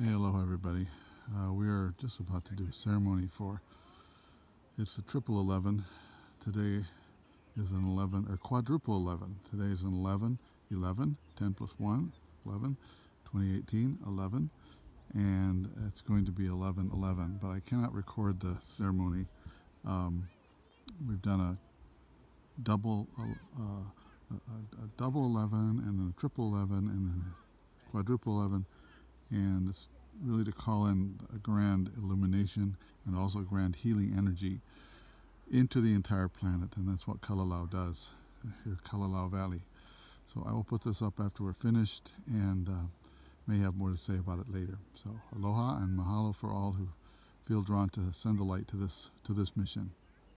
Hey, aloha everybody. Uh, we are just about to do a ceremony for, it's the triple 11. Today is an 11, or quadruple 11. Today is an 11, 11, 10 plus 1, 11, 2018, 11. And it's going to be 11, 11. But I cannot record the ceremony. Um, we've done a double, uh, uh, a, a double 11 and then a triple 11 and then a quadruple 11 and it's really to call in a grand illumination and also a grand healing energy into the entire planet and that's what Kalalau does here Kalalau Valley. So I will put this up after we're finished and uh, may have more to say about it later. So aloha and mahalo for all who feel drawn to send the light to this to this mission